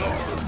Lord.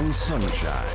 On sunshine.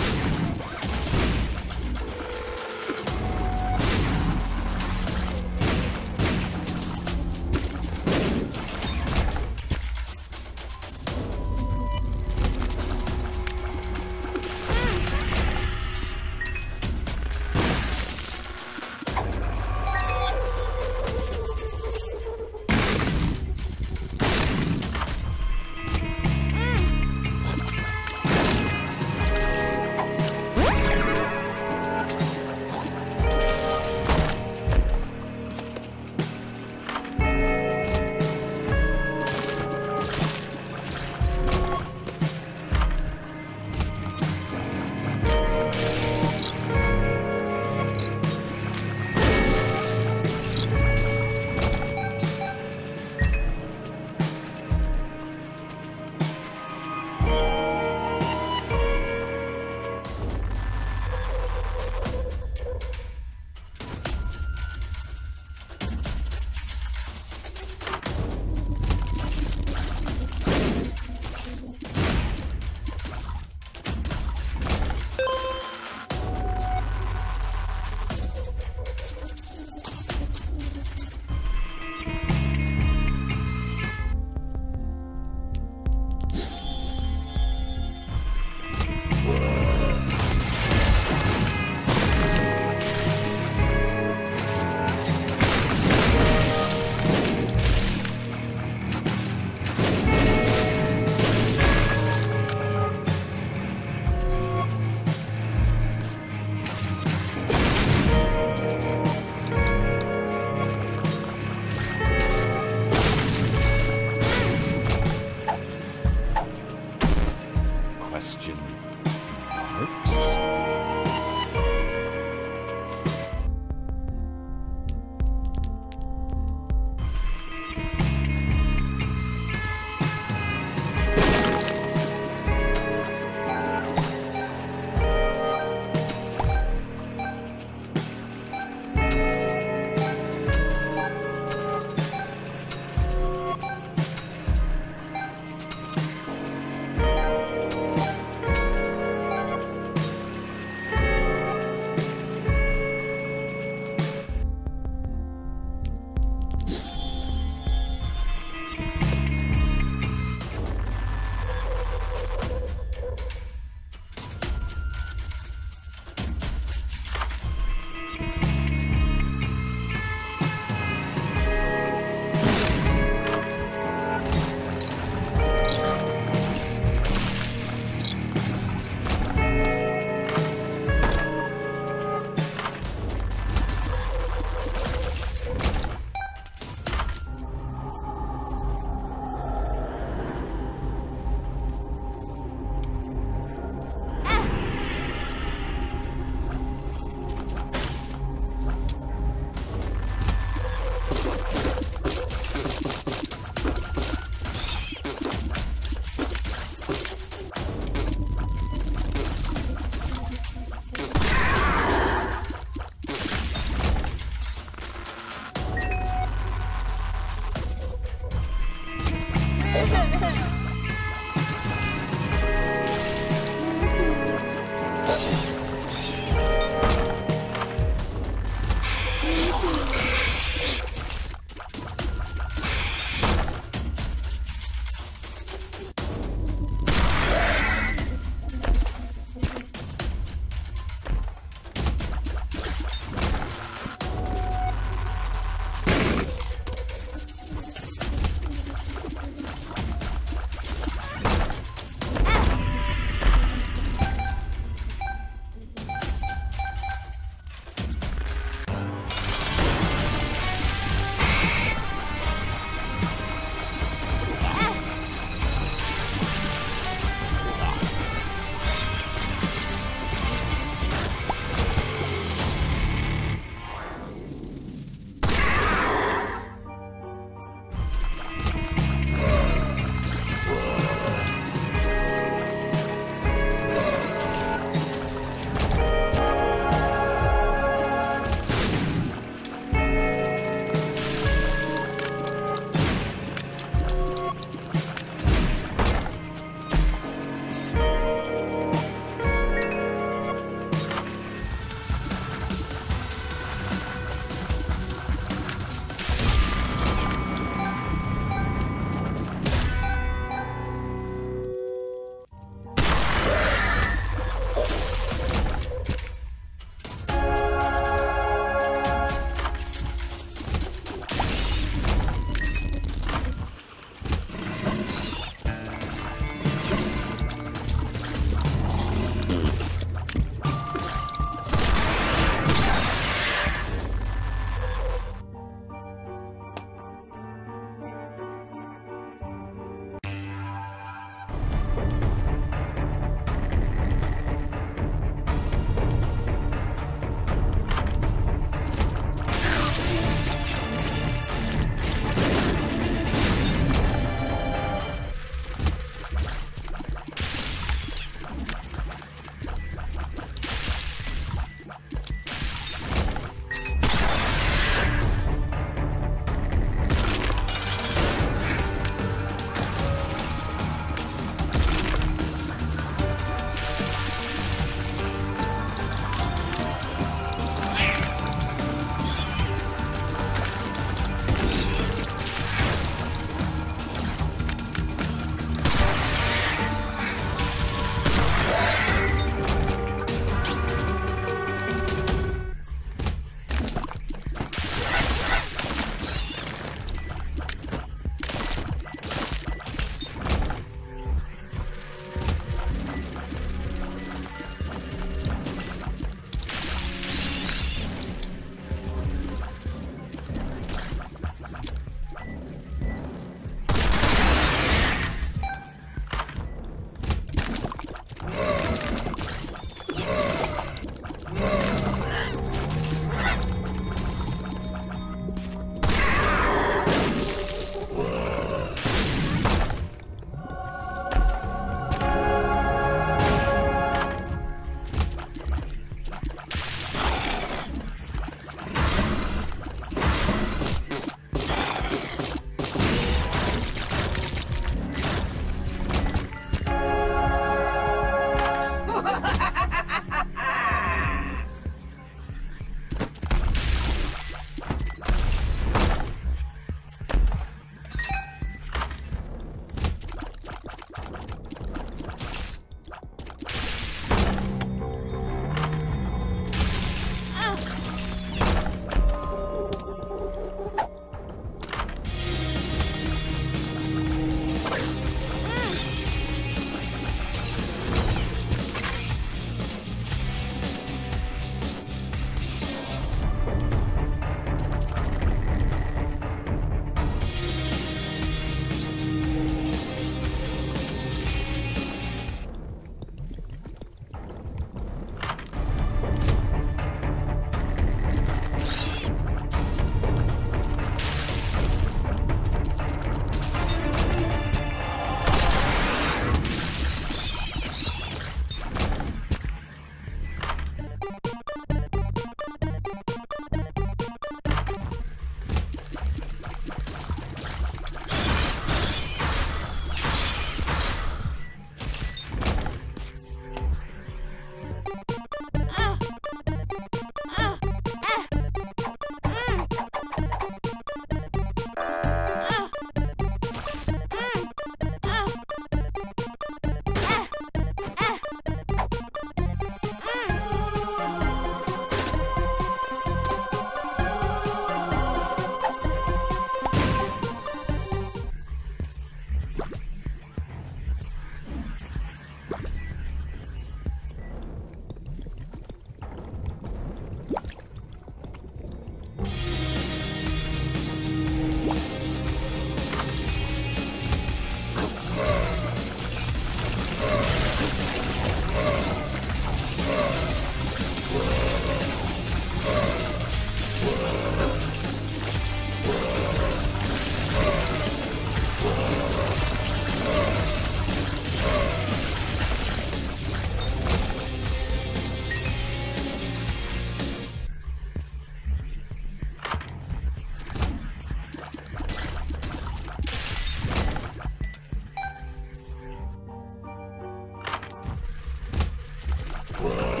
Ugh.